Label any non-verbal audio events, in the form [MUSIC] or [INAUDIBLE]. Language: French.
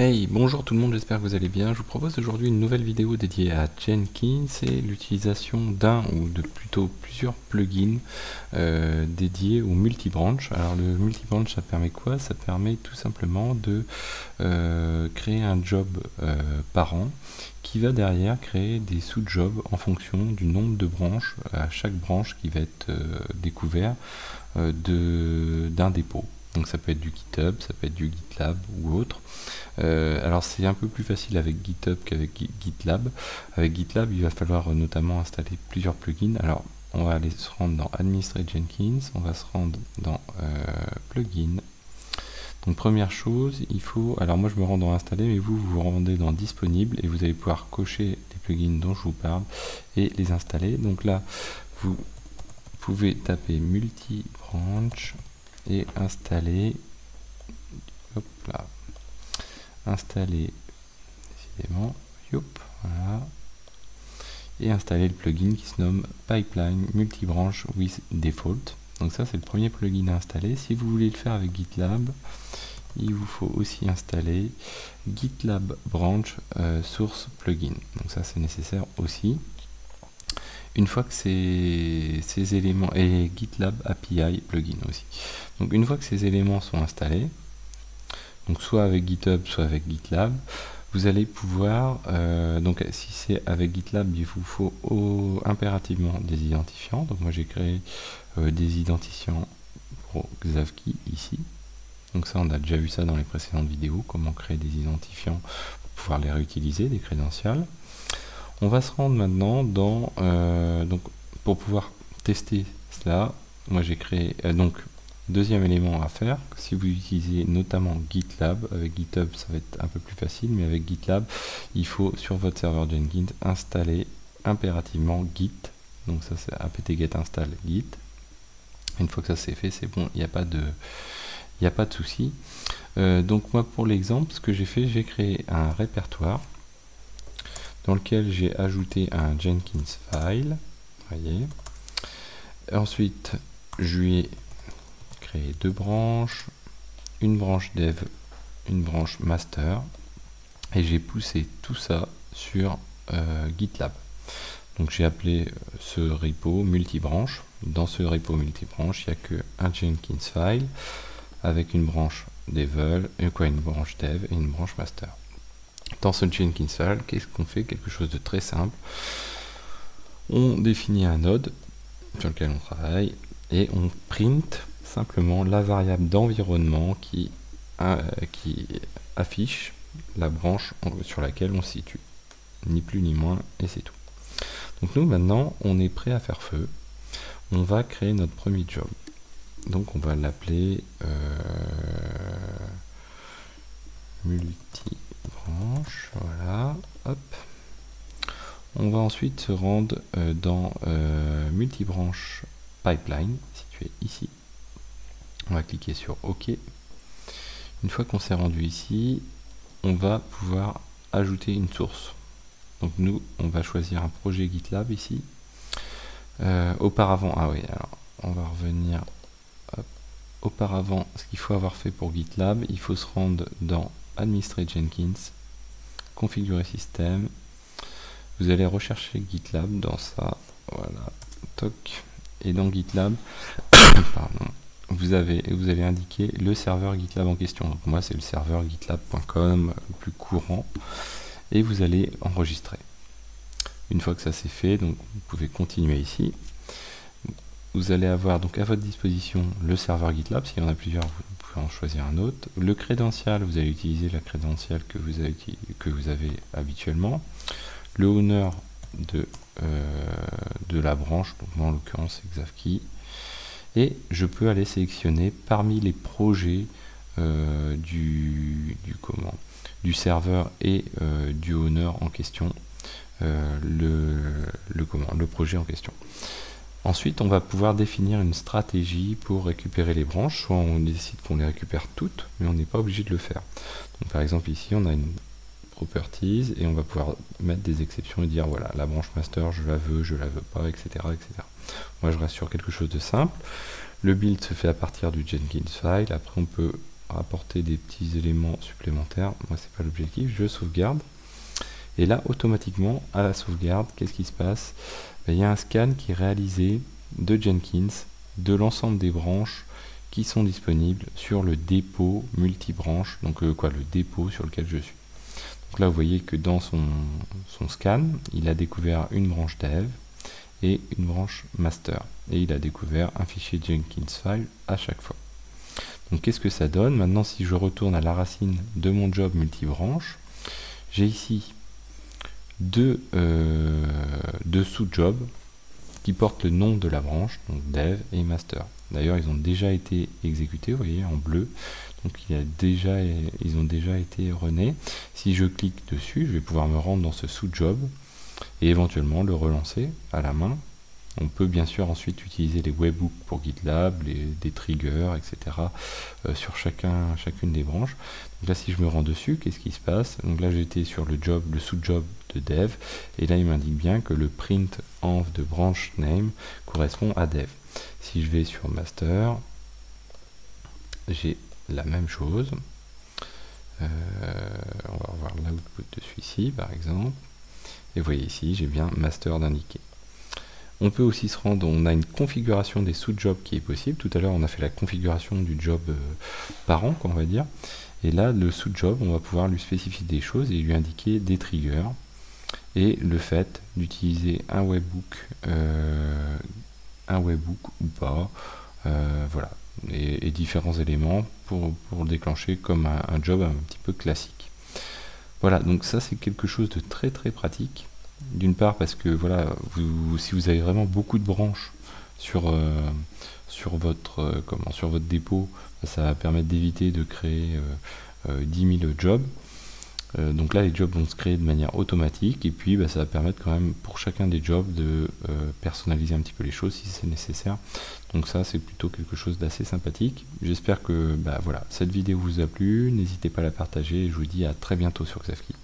Hey, bonjour tout le monde, j'espère que vous allez bien. Je vous propose aujourd'hui une nouvelle vidéo dédiée à Jenkins et l'utilisation d'un ou de plutôt plusieurs plugins euh, dédiés au multibranch. Alors le multibranch, ça permet quoi? Ça permet tout simplement de euh, créer un job euh, par an qui va derrière créer des sous-jobs en fonction du nombre de branches à chaque branche qui va être découvert d'un dépôt. Donc ça peut être du GitHub, ça peut être du GitLab ou autre. Euh, alors c'est un peu plus facile avec GitHub qu'avec GitLab. Avec GitLab, il va falloir notamment installer plusieurs plugins. Alors on va aller se rendre dans Administrate Jenkins, on va se rendre dans euh, Plugin. Donc première chose, il faut, alors moi je me rends dans Installer, mais vous vous rendez dans Disponible et vous allez pouvoir cocher les plugins dont je vous parle et les installer. Donc là, vous pouvez taper multi-branch et installer hop là, installer décidément voilà, et installer le plugin qui se nomme Pipeline Multibranch with Default. Donc ça c'est le premier plugin à installer. Si vous voulez le faire avec GitLab, il vous faut aussi installer GitLab Branch euh, Source Plugin. Donc ça c'est nécessaire aussi. Une fois que ces, ces éléments et GitLab API plugin aussi. Donc une fois que ces éléments sont installés, donc soit avec GitHub, soit avec GitLab, vous allez pouvoir, euh, donc si c'est avec GitLab, il vous faut impérativement des identifiants. Donc moi j'ai créé euh, des identifiants pour Xavki ici. Donc ça on a déjà vu ça dans les précédentes vidéos, comment créer des identifiants pour pouvoir les réutiliser, des crédentials. On va se rendre maintenant dans, euh, pour pouvoir tester cela, moi j'ai créé, donc Deuxième élément à faire, si vous utilisez notamment GitLab, avec GitHub ça va être un peu plus facile, mais avec GitLab, il faut sur votre serveur Jenkins installer impérativement Git. Donc ça c'est apt-get install Git. Une fois que ça c'est fait, c'est bon, il n'y a pas de, il souci. Euh, donc moi pour l'exemple, ce que j'ai fait, j'ai créé un répertoire dans lequel j'ai ajouté un Jenkins file. Voyez. Ensuite, je lui ai créer deux branches, une branche dev, une branche master, et j'ai poussé tout ça sur euh, GitLab. Donc j'ai appelé euh, ce repo multibranche. Dans ce repo multibranche, il n'y a que un Jenkins file avec une branche devel, euh, quoi, une branche dev et une branche master. Dans ce Jenkins file, qu'est-ce qu'on fait Quelque chose de très simple. On définit un node sur lequel on travaille et on print simplement la variable d'environnement qui, euh, affiche la branche sur laquelle on se situe. Ni plus ni moins, et c'est tout. Donc nous maintenant, on est prêt à faire feu. On va créer notre premier job. Donc on va l'appeler euh, Voilà. Hop. On va ensuite se rendre euh, dans multi-branche pipeline, situé ici. On va cliquer sur OK. Une fois qu'on s'est rendu ici, on va pouvoir ajouter une source. Donc nous, on va choisir un projet GitLab ici. Euh, auparavant, ah oui, alors on va revenir. Auparavant, ce qu'il faut avoir fait pour GitLab, il faut se rendre dans Administrate Jenkins, configurer système. Vous allez rechercher GitLab dans ça, voilà, toc, et dans GitLab, [COUGHS] pardon, vous, avez, vous allez indiquer le serveur GitLab en question. Donc moi, c'est le serveur gitlab.com le plus courant. Et vous allez enregistrer. Une fois que ça c'est fait, donc vous pouvez continuer ici. Vous allez avoir donc à votre disposition le serveur GitLab. S'il y en a plusieurs, vous pouvez en choisir un autre. Le crédential, vous allez utiliser la crédentiale que vous avez, que vous avez habituellement. Le owner de, euh, de la branche, donc moi en l'occurrence c'est et je peux aller sélectionner parmi les projets euh, du, comment, du serveur et euh, du owner en question euh, le, comment, le projet en question. Ensuite, on va pouvoir définir une stratégie pour récupérer les branches. Soit on décide qu'on les récupère toutes, mais on n'est pas obligé de le faire. Par exemple, ici, on a une properties et on va pouvoir mettre des exceptions et dire voilà, la branche master, je la veux, je la veux pas, etc. etc. Moi, je reste sur quelque chose de simple. Le build se fait à partir du Jenkins file. Après, on peut apporter des petits éléments supplémentaires. Moi, c'est pas l'objectif. Je sauvegarde. Et là, automatiquement, à la sauvegarde, qu'est-ce qui se passe? Ben, Il y a un scan qui est réalisé de Jenkins de l'ensemble des branches qui sont disponibles sur le dépôt multibranche, donc euh, quoi, le dépôt sur lequel je suis. Donc là, vous voyez que dans son, son scan, il a découvert une branche dev et une branche master. Et il a découvert un fichier Jenkins file à chaque fois. Donc qu'est-ce que ça donne? Maintenant, si je retourne à la racine de mon job multibranche, j'ai ici deux, euh, deux sous-jobs qui portent le nom de la branche, donc dev et master. D'ailleurs, ils ont déjà été exécutés, vous voyez, en bleu. Donc ils ont déjà été renés. Si je clique dessus, je vais pouvoir me rendre dans ce sous-job et éventuellement le relancer à la main. On peut bien sûr ensuite utiliser les webhooks pour GitLab, les, des triggers, etc. Euh, sur chacun, chacune des branches. Donc là, si je me rends dessus, qu'est-ce qui se passe? Donc là, j'étais sur le job, le sous-job de dev, et là, il m'indique bien que le print env de branch name correspond à dev. Si je vais sur master, j'ai la même chose. Euh, on va voir l'output de celui-ci, par exemple. Et vous voyez ici, j'ai bien master d'indiquer. On peut aussi se rendre, on a une configuration des sous-jobs qui est possible. Tout à l'heure, on a fait la configuration du job euh, parent, on va dire. Et là, le sous-job, on va pouvoir lui spécifier des choses et lui indiquer des triggers. Et le fait d'utiliser un webbook, euh, un ou pas, euh, voilà, et, différents éléments pour, pour déclencher comme un, un, job un petit peu classique. Voilà, donc ça c'est quelque chose de très très pratique. D'une part parce que voilà, si vous avez vraiment beaucoup de branches sur, euh, sur, votre, euh, comment, sur votre dépôt, ça va permettre d'éviter de créer euh, 10 000 jobs. Euh, donc là, les jobs vont se créer de manière automatique et puis bah, ça va permettre quand même pour chacun des jobs de euh, personnaliser un petit peu les choses si c'est nécessaire. Donc ça, c'est plutôt quelque chose d'assez sympathique. J'espère que bah, voilà, cette vidéo vous a plu. N'hésitez pas à la partager et je vous dis à très bientôt sur Xavki.